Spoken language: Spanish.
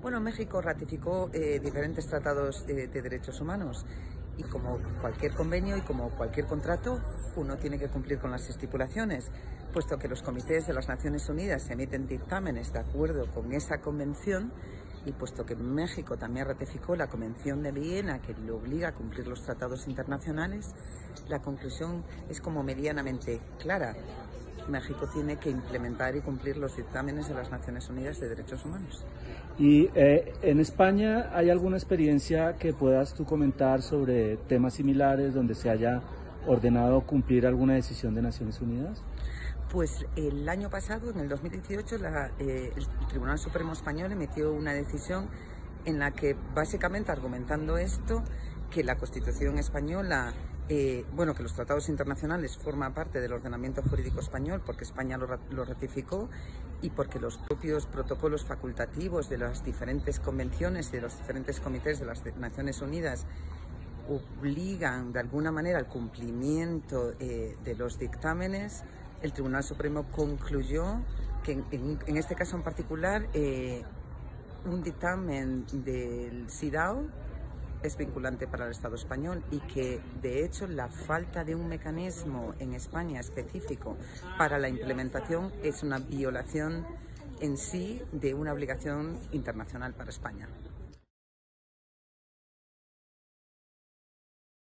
Bueno, México ratificó eh, diferentes tratados de, de, derechos humanos y como cualquier convenio y como cualquier contrato, uno tiene que cumplir con las estipulaciones, puesto que los comités de las Naciones Unidas emiten dictámenes de acuerdo con esa convención y puesto que México también ratificó la Convención de Viena que le obliga a cumplir los tratados internacionales, la conclusión es como medianamente clara. México tiene que implementar y cumplir los dictámenes de las Naciones Unidas de Derechos Humanos. ¿Y eh, en España hay alguna experiencia que puedas tú comentar sobre temas similares donde se haya ordenado cumplir alguna decisión de Naciones Unidas? Pues el año pasado, en el 2018, la, eh, el Tribunal Supremo Español emitió una decisión en la que básicamente argumentando esto, que la Constitución española eh, bueno, que los tratados internacionales forman parte del ordenamiento jurídico español porque España lo, ratificó y porque los propios protocolos facultativos de las diferentes convenciones y de los diferentes comités de las Naciones Unidas obligan de alguna manera al cumplimiento eh, de los dictámenes, el Tribunal Supremo concluyó que en, este caso en particular eh, un dictamen del CIDAO es vinculante para el Estado español y que de hecho la falta de un mecanismo en España específico para la implementación es una violación en sí de una obligación internacional para España.